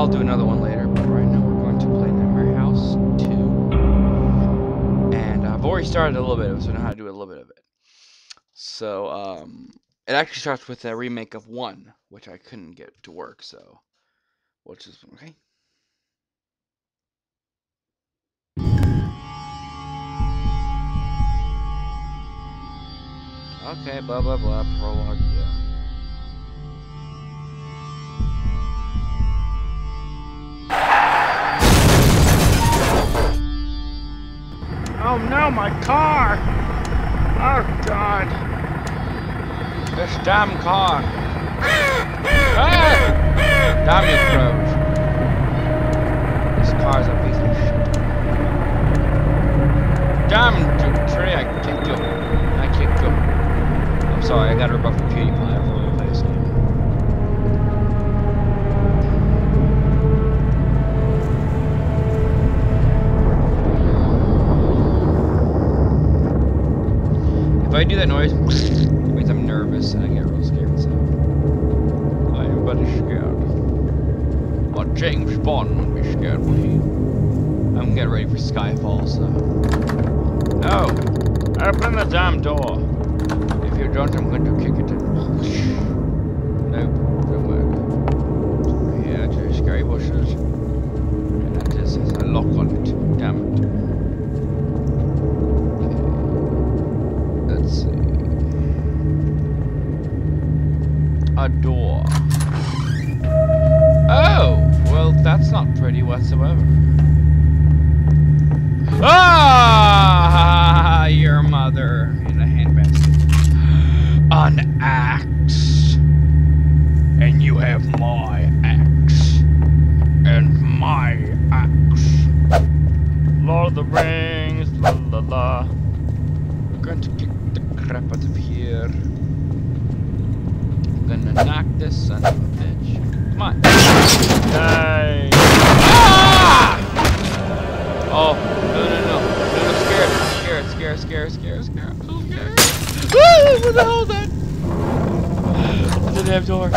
I'll do another one later, but right now we're going to play Nightmare House 2. And I've already started a little bit of it, so I know how to do a little bit of it. So, um, it actually starts with a remake of 1, which I couldn't get to work, so. Which is, okay. Okay, blah blah blah, prologue, yeah. Oh my car! Oh god! This damn car! ah! Damn you, crows! This car's a piece of shit. Damn tree, I kicked you. I kicked you. I'm sorry, I got rebuff from PewDiePie. James Bond scared, would he? I'm getting ready for Skyfall, so. No! Open the damn door! If you don't, I'm going to kick it in. Nope, don't work. Here to scary bushes. time to knock this son of a bitch. Come on. Hey! Ah! Oh, no, no, no. No, no, scare it. Scare it, scare it, scare it, scare it, scare it. I'm so scared. Ah, what the hell is that? Didn't have door.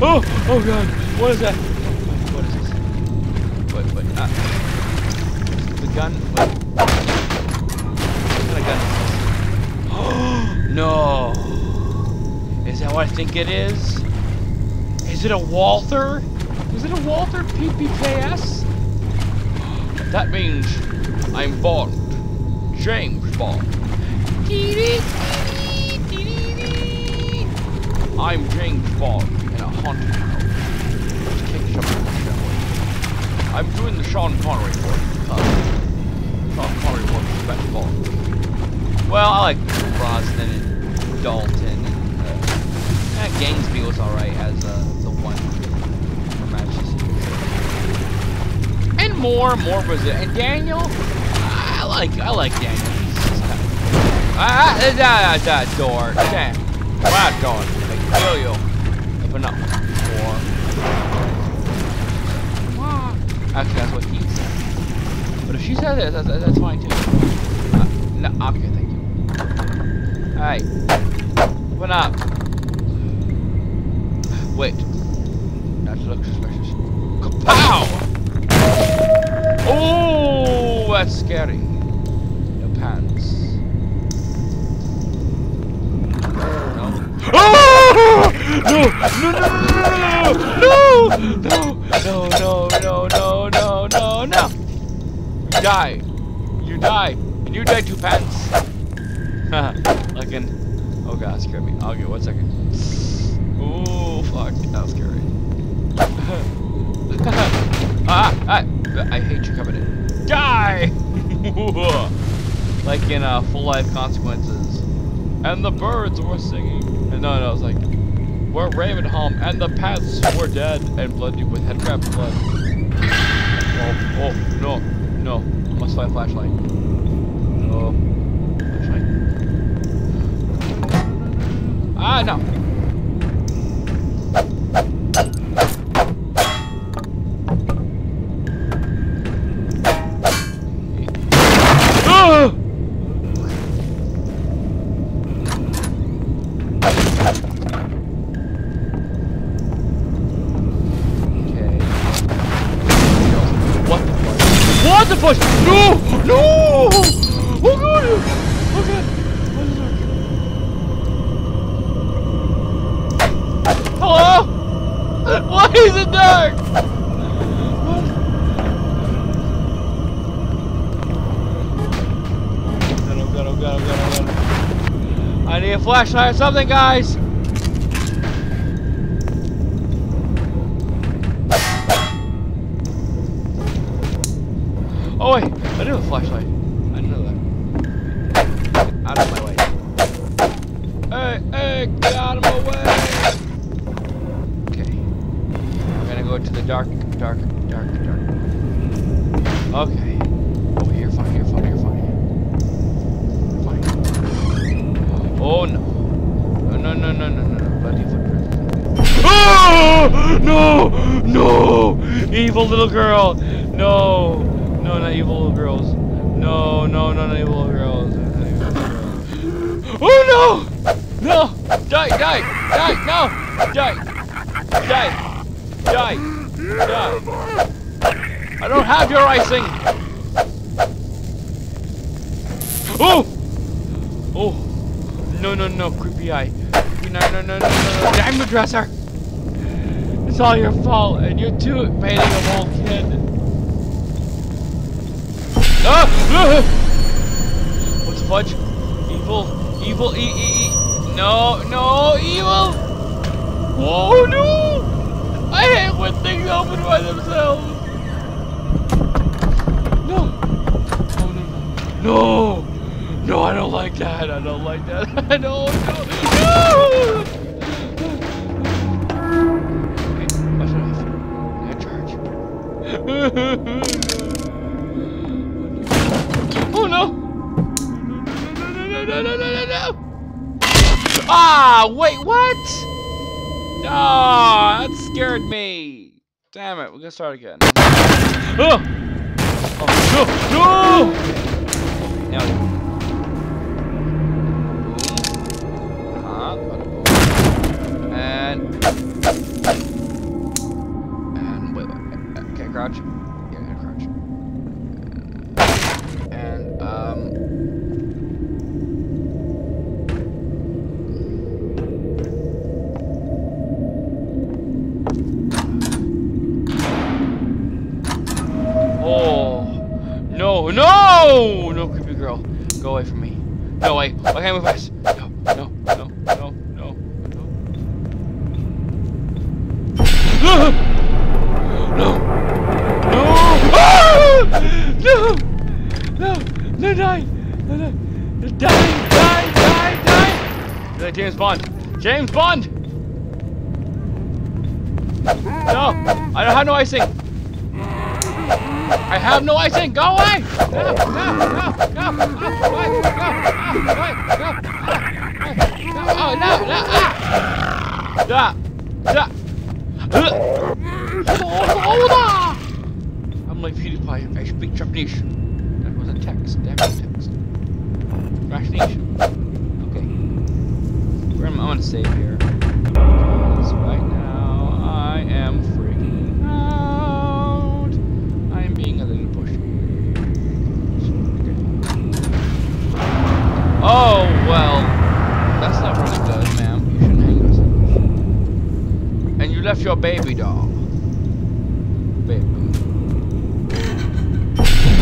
Oh, oh, oh, oh god. What is that? What is this? What, what, ah. The gun, what? What kind of gun is this? no! Is that what I think it is? Is it a Walther? Is it a Walther PPKS? That means I'm Bond. James Bond. I'm James Bond we? I'm doing the Sean Connery voice because Sean Connery works the best Bond. Well, I like Brosnan and Dalton and uh, eh, Lazenby was alright as uh, the one from Manchester. And Moore, Moore was it. And Daniel, I like, I like Daniel. He's just ah, ah, that, that door, damn, that door, I kill you. Open up. Or, come on. Actually, that's what he said. But if she said it, that's, that's fine too. Uh, no, okay, thank you. Alright. Open up. Wait. That looks suspicious. Kapow! Oh, that's scary. No pants. No. Oh! No! No! No! No! No! No! No! No! No! No! No! You die. You die. And you die two pants. like in. Oh god, scared me. I'll get one second. Oh fuck, that was scary. ah, ah, I hate you coming in. Die! like in uh, Full Life Consequences. And the birds were singing. And no, no, it's like, we're Ravenholm, and the paths were dead and bloody with head crab blood. Oh, oh, no, no, must find a flashlight. Oh, flashlight. Ah, no. Push! No! No! Oh god! Oh god! Hello? Why is it dark? Oh god, oh god, oh god, oh god. I need a flashlight or something, guys! Go to the dark, dark, dark, dark. Okay. Oh, you're fine, you're fine, you're fine. Fine. Oh no. No, no, no, no, no, no. Bloody footprints. Oh! No! No! Evil little girl! No! No, not evil little girls. No, no, no, not evil little girls. Oh no! No! Die, die, die, no! Die! Die! Die! Die! I don't have your icing! Oh! Oh! No, no, no, creepy eye. No, no, no, no, no, no. Damn the dresser! It's all your fault, and you're too painting a old kid. Ah! ah! What's fudge? Evil, evil, e e e. No, no, evil! Oh no! I hate when things open by themselves. No! Oh no no! No! No, I don't like that. I don't like that. no, no, no! Okay, watch it off. Now charge. Oh no! No, no, no, no, no, no, no! Ah, wait, what? Ah, that scared me. Damn it, we're gonna start again. Oh! Oh, no, no! Now, boom. Uh-huh, bada boom. And, and, wait, wait, okay, crouch. Yeah, yeah, crouch. And, um, Oh, no, no, no, creepy girl, go away from me. No way, I can't move fast. No, no, no, no, no, no. No, no, Ah! no, no, no, die, no, no, die, die, die, die. That James Bond? James Bond! No, I don't have no icing. I have no icing. Go away! No, no, no, no, no, go, away, go, away, no, oh, no, no, ah! Da, da, uh. I'm like PewDiePie. I speak Japanese. That was a text. Damn it, text. Rationation. Okay. Where am I? I'm gonna save here. Because right now I am your baby doll. Baby.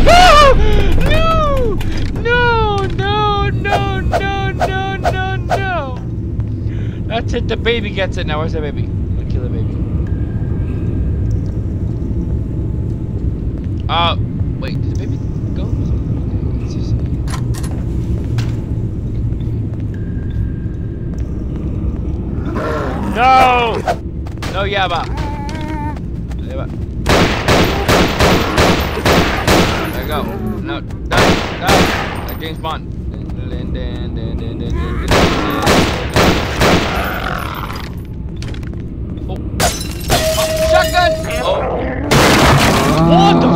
Ah! No! No, no, no, no, no, no, no. That's it, the baby gets it now. Where's the baby? I'm gonna kill the baby. Uh, wait, did the baby go? No! No! No, Yaba. Yaba. There you go. No, die, die. Like James Bond. Oh. Oh, shotgun! Oh. What the